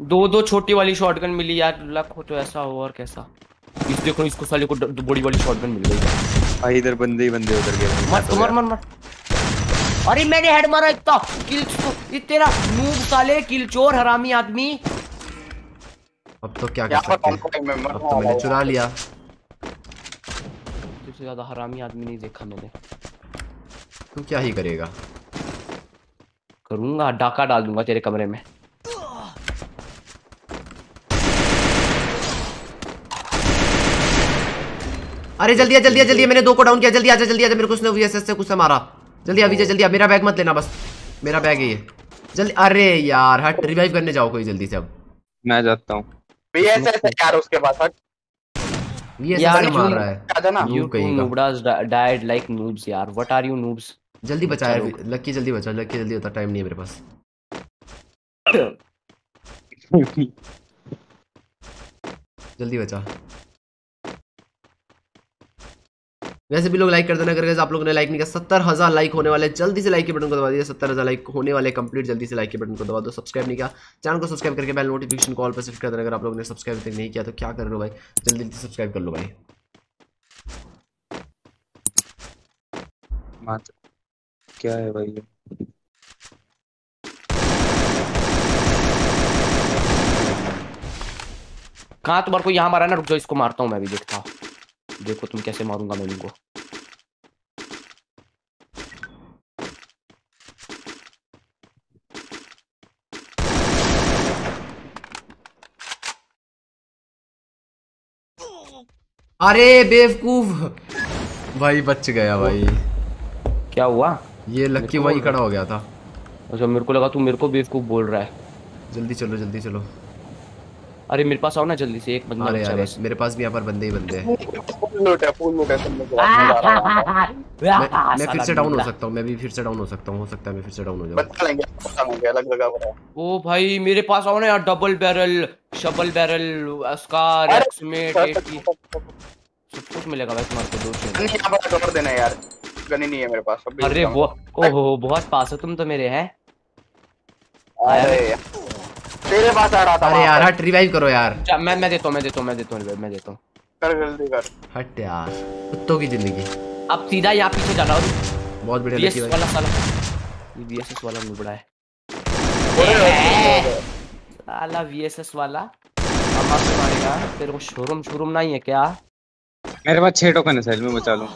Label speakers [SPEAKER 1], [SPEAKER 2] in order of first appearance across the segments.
[SPEAKER 1] दो दो छोटी वाली शॉटगन मिली यार लक हो तो ऐसा हो और कैसा। इस देखो इसको साले को बड़ी वाली शॉटगन मिल गई।
[SPEAKER 2] भाई इधर बंदे ही बंदे उधर गए।
[SPEAKER 1] मर मर मर मर। अरे मैंने हेड मारा इतना किल ये तेरा नूब साले किल चोर हरामी आदमी।
[SPEAKER 3] अब तो क्या कर सकते हैं? अब तो मैंने चुरा लिया।
[SPEAKER 1] तुझसे ज़्यादा हरामी आदमी नहीं देखा मैंने।
[SPEAKER 3] तू क्या ही करेगा?
[SPEAKER 1] करूँगा डाका डाल दूँगा तेरे कमरे में।
[SPEAKER 3] अरे जल्दी जल्दी जल्दी मैंने दो को डाउन किया जल्दी आजा जल्दी आजा मेरे को उसने वीएसएस से कुछ मारा। जल्दी आ विजय जल्दी आ मेरा बैग मत लेना बस। मेरा बैग है ये। जल्दी अरे यार हट रिवाइव करने जाओ कोई जल्दी से अब।
[SPEAKER 2] मैं जाता हूँ।
[SPEAKER 4] बीएसएस है यार उसके पास हट।
[SPEAKER 3] वीएसएस
[SPEAKER 1] यार,
[SPEAKER 3] मार रहा है?
[SPEAKER 4] आजा ना?
[SPEAKER 1] You
[SPEAKER 3] Noob
[SPEAKER 1] two
[SPEAKER 3] कहीं का।
[SPEAKER 1] noobdas di- died like यार. What are you noobs?
[SPEAKER 3] जल्दी बचा। यार लक्की जल्दी बचा लक्की जल्दी होता टाइम नहीं है मेरे पास। जल्दी बचा। वैसे भी लोग लाइक कर देना आप लोगों ने लाइक नहीं किया, सत्तर हज़ार लाइक होने वाले, जल्दी से लाइक के बटन को दबा दीजिए, सत्तर हज़ार लाइक होने वाले कंप्लीट जल्दी से लाइक के बटन को दबा दो सब्सक्राइब नहीं किया चैनल को सब्सक्राइब करके बेल नोटिफिकेशन कॉल पर सेट कर देना, अगर आप लोगों ने सब्सक्राइब तक नहीं किया तो क्या कर हो भाई? जल्दी जल्दी सब्सक्राइब कर लो भाई।
[SPEAKER 2] क्या है भाई
[SPEAKER 1] कहाँ तुम्हारे को यहाँ मारा ना? रुक जाओ, इसको मारता हूँ मैं भी देखता हूँ। देखो तुम कैसे मारूँगा मैं इनको
[SPEAKER 3] अरे बेवकूफ़। भाई बच गया भाई।
[SPEAKER 1] क्या हुआ?
[SPEAKER 3] ये लक्की वही खड़ा हो गया था।
[SPEAKER 1] अच्छा मेरे को लगा तू मेरे को बेवकूफ़ बोल रहा है।
[SPEAKER 3] जल्दी चलो जल्दी चलो।
[SPEAKER 1] अरे मेरे पास आओ ना जल्दी से एक बंदा
[SPEAKER 3] अरे यार मेरे पास भी यहाँ पर बंदे ही बंदे हैं।
[SPEAKER 4] है है लोग है।
[SPEAKER 3] मैं, मैं फिर से डाउन हो सकता हूँ मैं भी फिर से डाउन हो सकता हूँ हो सकता है मैं फिर से डाउन हो जाऊँ।
[SPEAKER 4] बचा लेंगे लेंगे अलग पर है।
[SPEAKER 1] ओ भाई मेरे पास आओ ना यार double barrel शबल barrel SCAR X M eight eighty सब कुछ मिलेगा भाई तुम्हारे को दो चीज़।
[SPEAKER 4] यहाँ पर कवर देना है यार गन ही नहीं है मेरे पास
[SPEAKER 1] अरे वो ओहो बहुत पास हो तुम तो मेरे हैं?
[SPEAKER 4] अरे यार। तेरे पास आ रहा था
[SPEAKER 3] अरे यार हट रिवाइव करो यार।
[SPEAKER 1] मैं मैं देता हूँ मैं देता हूँ मैं देता हूँ मैं देता हूँ।
[SPEAKER 4] कर जल्दी कर।
[SPEAKER 3] हट यार कुत्तों की ज़िंदगी।
[SPEAKER 1] अब सीधा यहाँ पीछे जाना और
[SPEAKER 3] बहुत बढ़िया लकी भाई
[SPEAKER 1] वाला साला। ये बीएसएस वाला नुबड़ा है। साला वीएसएस वाला। अम्मा से मारेगा तेरे को शोरूम शोरूम नहीं है क्या?
[SPEAKER 2] मेरे पास छह टोकन है साइड में बचा लूँ।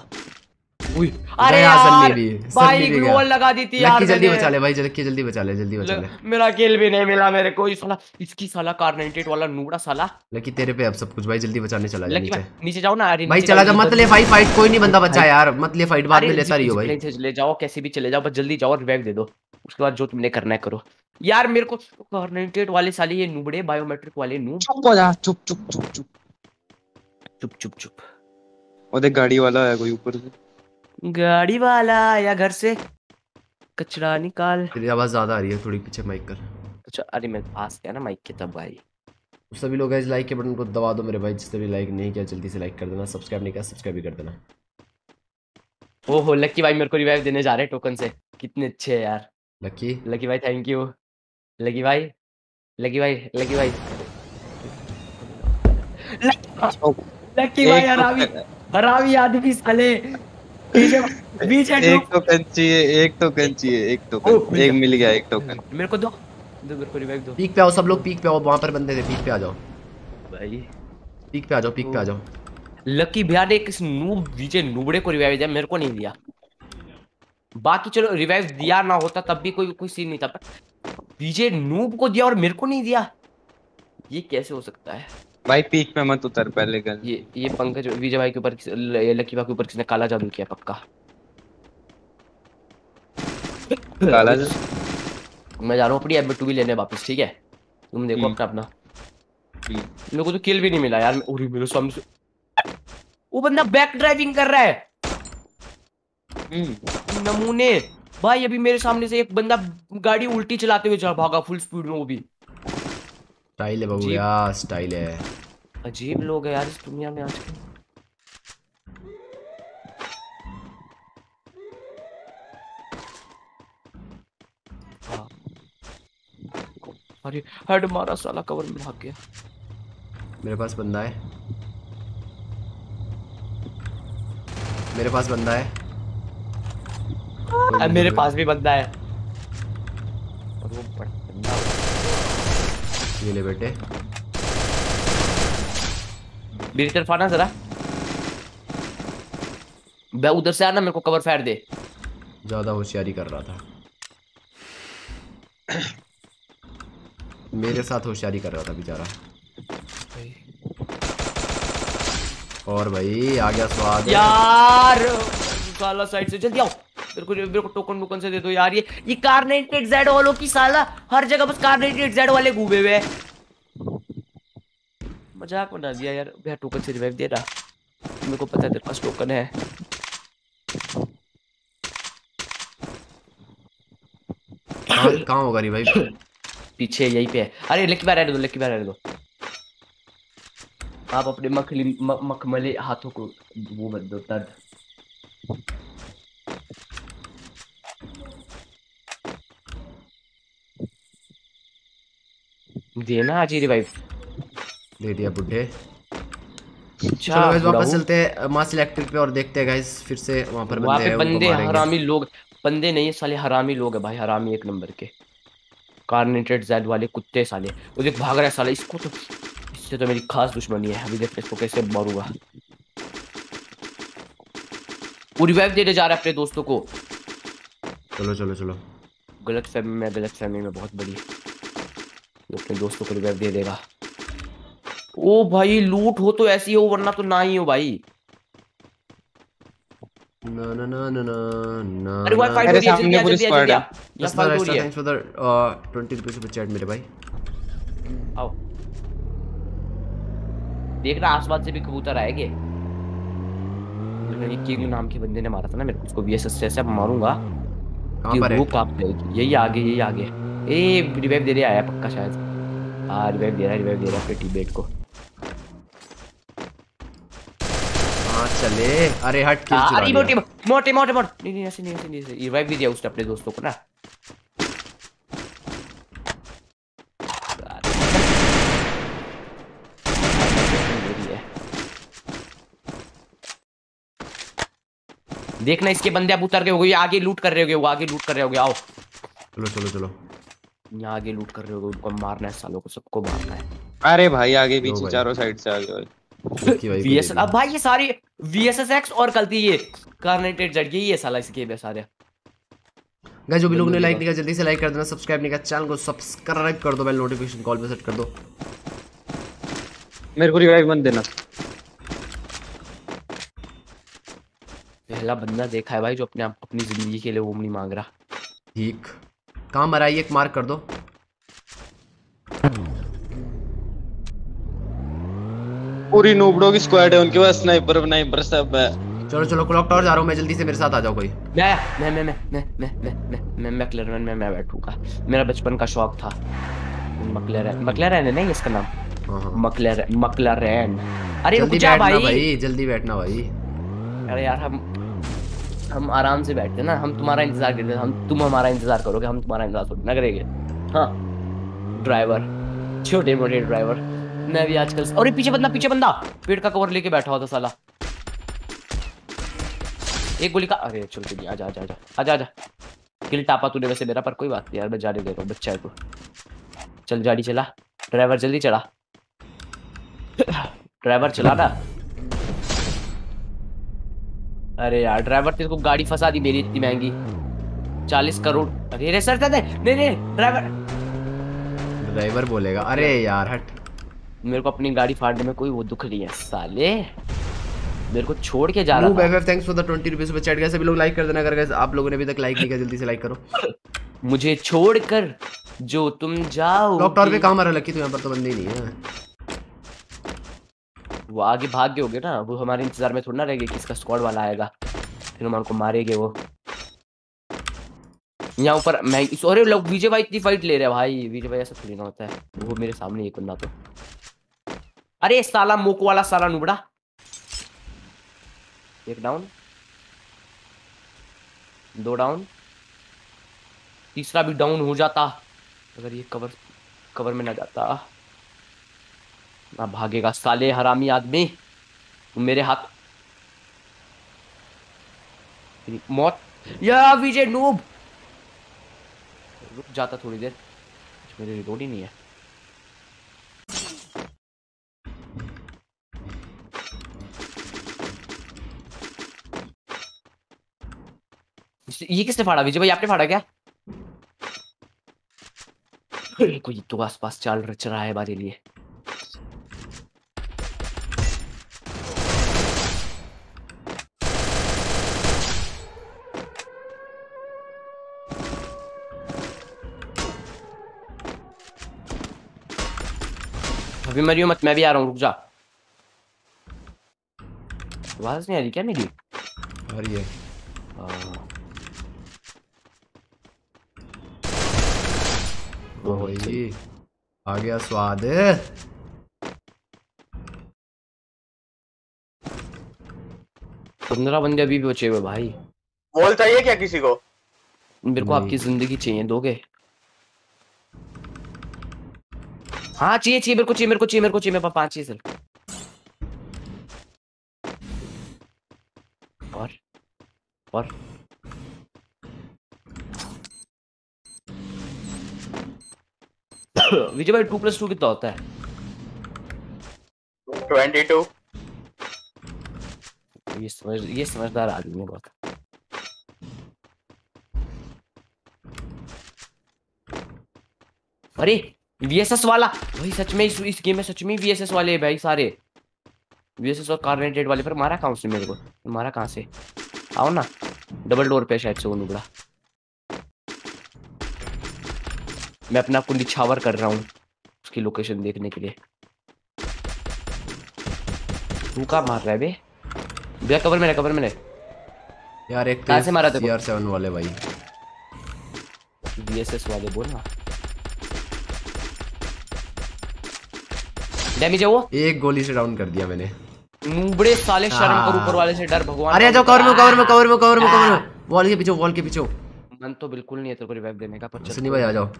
[SPEAKER 1] अरे यार भाई
[SPEAKER 3] गया।
[SPEAKER 1] ग्लोअल लगा दी थी यार
[SPEAKER 3] जल्दी बचा ले भाई लक्की जल्दी बचा ले जल्दी बचा ले
[SPEAKER 1] मेरा किल भी नहीं मिला मेरे को ये साला इसकी साला कार 98 वाला साला।
[SPEAKER 3] लकी तेरे पे अब सब कुछ भाई जल्दी बचाने चला जा नीचे।
[SPEAKER 1] नीचे जाओ ना अरे
[SPEAKER 3] भाई चला
[SPEAKER 1] जाओ,
[SPEAKER 3] जा मत ले
[SPEAKER 1] जाओ।
[SPEAKER 3] फाइट कोई नहीं बंदा बचा यार मत ले फाइट बाद में लेता रही भाई।
[SPEAKER 1] ले जाओ कैसे भी चले जाओ बस जल्दी जाओ रिवाइव दे दो। उसके बाद जो तुमने करना है करो। यार मेरे को कार 98 वाले साले ये नूबड़े बायोमेट्रिक वाले नूब।
[SPEAKER 2] चुप हो जा चुप चुप चुप चुप।
[SPEAKER 1] चुप चुप चुप।
[SPEAKER 2] और देख गाड़ी वाला है कोई ऊपर से।
[SPEAKER 1] गाड़ी वाला या घर से। कचरा निकाल।
[SPEAKER 3] तेरी आवाज़ ज़्यादा आ रही है थोड़ी पीछे माइक कर।
[SPEAKER 1] अच्छा अरे मैं पास गया ना माइक के तब भाई।
[SPEAKER 3] सभी लोग गाइस लाइक के बटन को दबा दो मेरे भाई जिसने भी लाइक नहीं किया जल्दी से लाइक कर देना। सब्सक्राइब नहीं किया सब्सक्राइब भी कर देना।
[SPEAKER 1] ओहो लक्की भाई मेरे को रिवाइव देने जा रहे हैं टोकन से। कितने अच्छे हैं यार।
[SPEAKER 3] लकी
[SPEAKER 1] लकी भाई थैंक यू लकी भाई। लकी भाई लकी भाई। लकी भाई
[SPEAKER 2] एक
[SPEAKER 1] हरामी हरामी आदमी साले। पीछे
[SPEAKER 2] एक। टोकन। चाहिए एक टोकन चाहिए एक टोकन। एक मिल गया एक टोकन।
[SPEAKER 1] मेरे को दो। दो मेरे को रिवाइव दो।
[SPEAKER 3] पीक पे आओ सब लोग पीक पे आओ वहाँ पर बंदे थे पीक पे आ जाओ।
[SPEAKER 1] भाई।
[SPEAKER 3] पीक पे आ जाओ पीक पे आ जाओ।
[SPEAKER 1] लकी भैया ने किस नूब विजय नुबड़े को रिवाइव दिया मेरे को नहीं दिया। बाकी चलो रिवाइव दिया ना होता तब भी कोई कोई सीन नहीं था। पर विजय नूब को दिया और मेरे को नहीं दिया। ये कैसे हो सकता है?
[SPEAKER 2] भाई पीक पे मत उतर पहले गन
[SPEAKER 1] ये ये पंकज विजय भाई के ऊपर ये लकी भाई के ऊपर किसने काला जादू किया पक्का?
[SPEAKER 2] काला जा
[SPEAKER 1] मैं जा रहा हूँ अपनी एम टू भी लेने वापस ठीक है? तुम देखो
[SPEAKER 2] हम्म।
[SPEAKER 1] अपना अपना।
[SPEAKER 2] हम्म।
[SPEAKER 1] मेरे को तो किल भी नहीं मिला यार। अरे मेरे सामने से वो बंदा बैक ड्राइविंग कर रहा है।
[SPEAKER 2] हम्म।
[SPEAKER 1] नमूने। भाई अभी मेरे सामने से एक बंदा गाड़ी उल्टी चलाते हुए जा भागा फुल स्पीड में वो भी।
[SPEAKER 3] स्टाइल है बाबू यार स्टाइल है।
[SPEAKER 1] अजीब लोग है यार इस दुनिया में आजकल हाँ। अरे हेड मारा साला कवर में भाग गया।
[SPEAKER 3] मेरे पास बंदा है। मेरे पास बंदा है।
[SPEAKER 1] अरे मेरे पास भी बंदा है। और वो
[SPEAKER 3] ये ले बेटे
[SPEAKER 1] मेरी तरफ़ आना जरा। बे उधर से आना मेरे को कवर फायर दे।
[SPEAKER 3] ज़्यादा होशियारी कर रहा था। मेरे साथ होशियारी कर रहा था बेचारा। और भाई आ गया स्वाद।
[SPEAKER 1] यार साला साइड से जल्दी आओ। मेरे को मेरे को टोकन टोकन से दे दो यार ये ये कार्नेटेड जेड वालों की साला हर जगह बस कार्नेटेड जेड वाले घूमे हुए हैं। मज़ाक बना दिया यार भैया टोकन से रिवाइव दे रहा। मेरे को पता है तेरे पास टोकन है।
[SPEAKER 3] कहाँ होगा री भाई
[SPEAKER 1] पीछे यहीं पे है। अरे लक्की बार रहने दो लक्की बार रहने दो। आप अपने मखली मखमले हाथों को वो मत दो दर्द। देना आज ही रिवाइव
[SPEAKER 3] दे दिया बुढ़े। चलो
[SPEAKER 1] अच्छा
[SPEAKER 3] गाइस वापस चलते हैं मास इलेक्ट्रिक पे और देखते हैं गाइस फिर से वहाँ पर बंदे हैं
[SPEAKER 1] बंदे हरामी लोग बंदे नहीं है साले हरामी लोग है भाई हरामी एक नंबर के। कार्नेटेड जेड वाले कुत्ते साले। वो देख भाग रहा है साले इसको तो इससे तो मेरी खास दुश्मनी है। अभी देख इसको कैसे मारूँगा। वो रिवाइव देने जा रहा है अपने दोस्तों को।
[SPEAKER 3] चलो चलो चलो।
[SPEAKER 1] गलत फहमी में गलत फहमी में बहुत बड़ी अपने दोस्तों को रिवाइव दे देगा। ओ भाई लूट हो तो ऐसी हो वरना तो ना ही हो भाई।
[SPEAKER 3] ना ना ना ना ना ना
[SPEAKER 1] अरे
[SPEAKER 3] ना।
[SPEAKER 1] फाइट हो
[SPEAKER 2] अरे
[SPEAKER 1] रही है
[SPEAKER 2] सामने
[SPEAKER 1] जल्दी आ, जल्दी आ, जल्दी आ। फाइट हो रही है।
[SPEAKER 3] for the uh, 20 rupees super chat मेरे भाई।
[SPEAKER 1] आओ। देखना आसपास से भी कबूतर आएँगे। ये किंग नाम के बंदे ने मारा था ना मेरे को उसको वीएसएस से ऐसे मारूँगा
[SPEAKER 3] कहाँ
[SPEAKER 1] कि
[SPEAKER 3] पर है?
[SPEAKER 1] वो काँप जाएगी। यही आगे यही आगे। ए रिवाइव दे रहा आया पक्का शायद। हाँ रिवाइव दे रहा है रिवाइव दे रहा है अपने टीममेट को।
[SPEAKER 3] हाँ चले। अरे हट किल चुरा
[SPEAKER 1] अरे
[SPEAKER 3] लिया
[SPEAKER 1] मोटे मोटे मोटे मोटे। नहीं नहीं ऐसे नहीं ऐसे नहीं ऐसे रिवाइव भी दिया उसने अपने दोस्तों को ना। देखना इसके बंदे अब उतर गए होंगे ये आगे लूट कर रहे होंगे वो आगे लूट कर रहे होंगे आओ।
[SPEAKER 3] चलो चलो चलो।
[SPEAKER 1] यहाँ आगे लूट कर रहे होंगे उनको मारना है सालों को सबको मारना है।
[SPEAKER 2] अरे भाई आगे पीछे चारों साइड से आगे भाई।
[SPEAKER 3] देखी
[SPEAKER 1] वीएस अब भाई ये सारी वीएसएसएक्स और गलती ये कार्नेटेड जेड यही है साला इस गेम में सारे
[SPEAKER 3] गाइस जो भी लोगों ने लाइक नहीं किया जल्दी से लाइक कर देना सब्सक्राइब नहीं किया चैनल को सब्सक्राइब कर दो बेल नोटिफिकेशन कॉल पे सेट कर दो।
[SPEAKER 2] मेरे को रिवाइव मत देना।
[SPEAKER 1] पहला बंदा देखा है भाई जो अपने आप अपनी ज़िंदगी के लिए वो नहीं मांग रहा।
[SPEAKER 3] ठीक। कहाँ मरा है? एक मार्क कर दो।
[SPEAKER 2] पूरी नूबड़ों की स्क्वाड है उनके पास स्नाइपर स्नाइपर सब है।
[SPEAKER 3] चलो चलो क्लॉक टावर जा रहा हूँ मैं जल्दी से मेरे साथ आ जाओ कोई।
[SPEAKER 1] मैं मैं मैं मैं मैं मैं मैं मैं मैं मैक्लेरन में मैं बैठूँगा। मेरा बचपन का शौक था। मकलेरन मकलेरन है नहीं इसका नाम?
[SPEAKER 3] हाँ हाँ।
[SPEAKER 1] मकलेरन मकलेरन अरे
[SPEAKER 3] जल्दी बैठना
[SPEAKER 1] भाई
[SPEAKER 3] जल्दी बैठना भाई।
[SPEAKER 1] अरे यार हम हम आराम से बैठते ना, हम तुम्हारा इंतज़ार करते हम, तुम हमारा इंतज़ार करोगे, हम तुम्हारा इंतज़ार थोड़ी ना करेंगे? हाँ। ड्राइवर छोटे मोटे ड्राइवर मैं भी आजकल अरे पीछे बंदा पीछे बंदा! पेड़ का कवर लेके बैठा हुआ था साला। एक गोली का, अरे चल चल आजा आजा आजा आजा आजा किल टापा तूने वैसे मेरा, पर कोई बात नहीं यार, मैं जाने दे रहा हूँ, बच्चा तू। चल, गाड़ी चला। ड्राइवर जल्दी चला। ड्राइवर चला ना। अरे यार ड्राइवर तेरे को गाड़ी फंसा दी मेरी इतनी महँगी। चालीस करोड़। अरे रे सर दादा नहीं नहीं ड्राइवर
[SPEAKER 3] ड्राइवर बोलेगा अरे यार हट।
[SPEAKER 1] मेरे को अपनी गाड़ी फाड़ने में कोई वो दुख नहीं है साले। मेरे को छोड़ के जा रहा था।
[SPEAKER 3] FF thanks for the 20 rupees पे चैट गए सभी लोग लाइक कर देना अगर guys आप लोगों ने अभी तक लाइक नहीं किया जल्दी से लाइक करो।
[SPEAKER 1] मुझे छोड़कर जो तुम जाओ
[SPEAKER 3] क्लॉक टावर पे कहाँ मारा लकी तो यहाँ पर तो बंदे ही नहीं है।
[SPEAKER 1] वो आगे भाग गए होगे ना, वो हमारे इंतज़ार में थोड़ा ना रहेंगे कि इसका स्क्वाड वाला आएगा। फिर हम उनको मारेंगे वो। यहाँ ऊपर मैं अरे लोग, विजय भाई इतनी फाइट ले रहे हैं भाई। विजय भाई ऐसा थोड़ी ना होता है। वो मेरे सामने एक बंदा तो। अरे साला मोक वाला साला नुबड़ा। एक डाउन दो डाउन तीसरा भी डाउन हो जाता। अगर ये कवर कवर में ना जाता। ना भागेगा। साले हरामी आदमी मेरे हाथ मौत। या विजय नूब! रुक जाता थोड़ी देर। मेरी रिकॉर्ड ही नहीं है। ये किसने फाड़ा? विजय भाई, आपने फाड़ा क्या? कोई तो आसपास चाल रच रहा है हमारे लिए। अभी मरियो मत मैं भी आ रहा हूँ रुक जा आवाज़ नहीं आ रही क्या मेरी
[SPEAKER 3] आ रही है। भाई आ गया स्वाद
[SPEAKER 1] पंद्रह बंदे अभी भी बचे हुए भाई।
[SPEAKER 4] बोल चाहिए क्या किसी को?
[SPEAKER 1] मेरे को आपकी ज़िंदगी चाहिए दोगे? हाँ चाहिए चाहिए मेरे को चाहिए मेरे को चाहिए मेरे को चाहिए मेरे पास पाँच चाहिए सिर्फ़। और और। विजय भाई टू प्लस टू कितना होता है?
[SPEAKER 4] ट्वेंटी टू
[SPEAKER 1] ये समझ ये समझदार आदमी है बहुत। अरे! वीएसएस वाला। भाई सच में इस, इस गेम में सच में वीएसएस वाले हैं भाई सारे। वीएसएस और कार्नेटेड वाले पर मारा कहाँ उसने मेरे को? मारा कहाँ से? आओ ना। डबल डोर पे शायद से वो नुबड़ा मैं अपने आप को निछावर कर रहा हूँ उसकी लोकेशन देखने के लिए। तू कहाँ मार रहा है बे? भैया कवर में कवर में
[SPEAKER 3] यार एक
[SPEAKER 1] कहाँ से मारा को?
[SPEAKER 3] सीआर सेवन वाले भाई।
[SPEAKER 1] बीएसएस वाले बोल ना। डैमेज है वो?
[SPEAKER 3] एक गोली से डाउन कर दिया मैंने।
[SPEAKER 1] बड़े साले शर्म
[SPEAKER 3] हाँ।
[SPEAKER 1] कर ऊपर वाले से डर भगवान
[SPEAKER 3] अरे जाओ कवर में कवर में कवर में कवर में कवर में। वॉल के पीछे वॉल के पीछे।
[SPEAKER 1] मन तो बिल्कुल नहीं है तेरे को रिवाइव देने का पर
[SPEAKER 3] सनी भाई आ जाओ।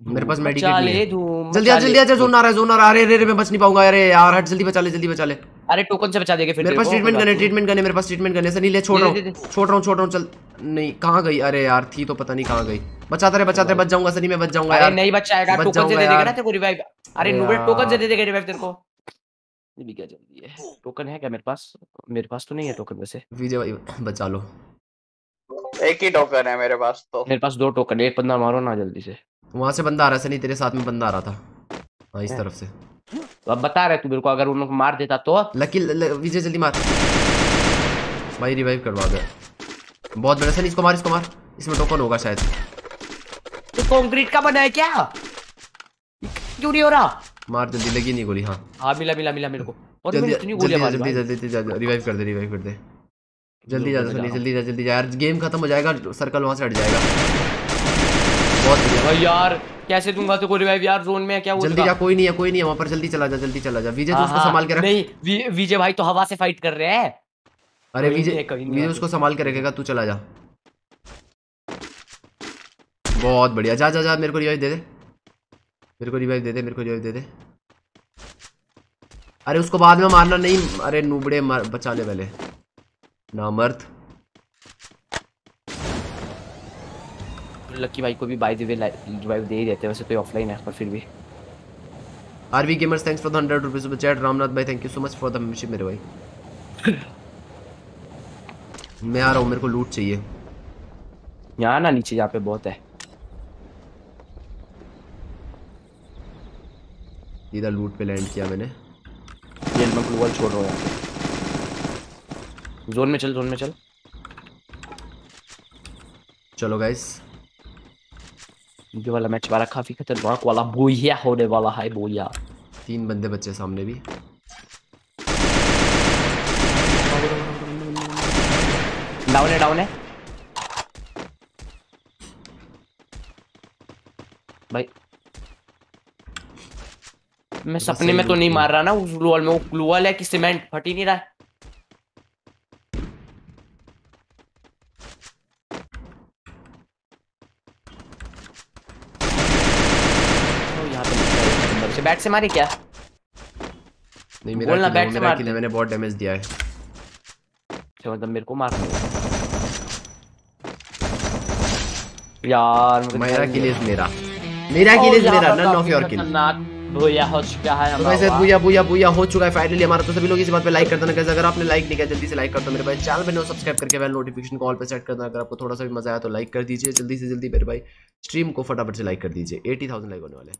[SPEAKER 3] मेरे पास मेडिकेट नहीं है। जल्दी आ जल्दी आ जा जोन आ रहा है जोन आ रहा है। अरे रे रे मैं बच नहीं पाऊँगा। अरे यार हट जल्दी बचा ले जल्दी बचा ले।
[SPEAKER 1] अरे टोकन से बचा देंगे फिर
[SPEAKER 3] मेरे पास ट्रीटमेंट करने ट्रीटमेंट करने मेरे पास ट्रीटमेंट करने सनी ले छोड़ रहा
[SPEAKER 1] दे,
[SPEAKER 3] छोड़ रहा हूँ छोड़ रहा हूँ चल। नहीं कहाँ गई? अरे यार थी तो पता नहीं कहाँ गई। बचाते रहे बचाते रहे बच जाऊँगा सनी मैं बच जाऊँगा यार।
[SPEAKER 1] नहीं बचाएगा
[SPEAKER 3] बच
[SPEAKER 1] टोकन से दे देगा ना तेरे को रिवाइव अरे नूबड़े टोकन से दे देगा रिवाइव तेरे को। ये भी क्या जल्दी है? टोकन है क्या मेरे पास? मेरे पास तो नहीं है टोकन वैसे।
[SPEAKER 3] विजय भाई बचा लो।
[SPEAKER 4] एक ही टोकन है मेरे पास तो।
[SPEAKER 1] मेरे पास दो टोकन है एक बंदा मारो ना जल्दी से।
[SPEAKER 3] वहाँ से बंदा आ रहा है सनी तेरे साथ में बंदा आ रहा था। हाँ इस तरफ़ से।
[SPEAKER 1] तो अब बता रहे तू मेरे को अगर उन मार देता तो?
[SPEAKER 3] लकी विजय जल्दी मार। भाई रिवाइव करवा दे। बहुत बड़ा सनी इसको मार इसको मार। इसमें टोकन होगा शायद।
[SPEAKER 1] तो कंक्रीट का बना है क्या? क्यों नहीं हो रहा?
[SPEAKER 3] मार जल्दी लगी नहीं गोली हाँ।
[SPEAKER 1] हाँ मिला मिला मिला मेरे को। और
[SPEAKER 3] जल्दी
[SPEAKER 1] इतनी
[SPEAKER 3] जल्दी
[SPEAKER 1] गोलियाँ
[SPEAKER 3] जा,
[SPEAKER 1] मारी
[SPEAKER 3] जल्दी जल्दी रिवाइव कर दे रिवाइव कर दे। जल्दी जा
[SPEAKER 1] मैं जा
[SPEAKER 3] सनी
[SPEAKER 1] रहा हूँ।
[SPEAKER 3] जल्दी जा जल्दी जा। यार गेम खत्म हो जाएगा सर्कल वहाँ से हट जाएगा। बहुत बढ़िया।
[SPEAKER 1] भाई यार कैसे दूँगा को रिवाइव यार जोन में है क्या
[SPEAKER 3] जल्दी जा कोई नहीं है कोई नहीं है वहाँ पर जल्दी चला जा जल्दी चला जा। विजय तो उसको संभाल के रख।
[SPEAKER 1] नहीं विजय भाई तो हवा से फाइट कर रहे हैं।
[SPEAKER 3] अरे विजय विजय उसको संभाल के रखेगा तू चला जा। बहुत बढ़िया। जा जा जा मेरे को रिवाइव दे दे। मेरे को रिवाइव दे दे मेरे को रिवाइव दे दे। अरे उसको बाद में मारना नहीं अरे नूबड़े मार बचा ले पहले। ना
[SPEAKER 1] लक्की भाई को भी बाय द वे रिवाइव दे ही देते हैं वैसे तो ऑफलाइन है पर फिर भी।
[SPEAKER 3] RV gamers thanks for the 100 rupees super chat Ramnath भाई thank you so much for the membership मेरे भाई। मैं आ रहा हूँ मेरे को लूट चाहिए।
[SPEAKER 1] यहाँ ना नीचे यहाँ पे बहुत है।
[SPEAKER 3] सीधा लूट पे लैंड किया मैंने।
[SPEAKER 1] ये मैं ग्लूवल छोड़ रहा हूँ यहाँ जोन में चल जोन में चल।
[SPEAKER 3] चलो गाइस
[SPEAKER 1] ये वाला मैच वाला काफ़ी खतरनाक वाला बोया होने वाला है बोया।
[SPEAKER 3] तीन बंदे बच्चे सामने भी।
[SPEAKER 1] डाउन है डाउन है। भाई। मैं सपने में तो नहीं मार रहा ना उस ग्लू में। वो ग्लू है कि सीमेंट फट ही नहीं रहा है से बैट से मारी क्या?
[SPEAKER 3] नहीं मेरा
[SPEAKER 1] बोलना बैट से
[SPEAKER 3] मार किल मैंने बहुत डैमेज दिया है।
[SPEAKER 1] अच्छा मतलब मेरे को मार यार
[SPEAKER 3] मेरा किल इज़ मेरा। मेरा किल इज़ मेरा नन ऑफ़ योर किल
[SPEAKER 1] भैया हो चुका है
[SPEAKER 3] तो
[SPEAKER 1] हमारा।
[SPEAKER 3] वैसे बुया बुया बुया हो चुका है फाइनली हमारा तो सभी लोग इसी बात पे लाइक कर देना अगर आपने लाइक नहीं किया जल्दी से लाइक कर दो मेरे भाई। चैनल पे नो सब्सक्राइब करके बेल नोटिफिकेशन कॉल पे सेट कर देना अगर आपको थोड़ा सा भी मज़ा आया तो लाइक कर दीजिए जल्दी से जल्दी मेरे भाई स्ट्रीम को फटाफट से लाइक कर दीजिए। 80000 लाइक होने वाले हैं।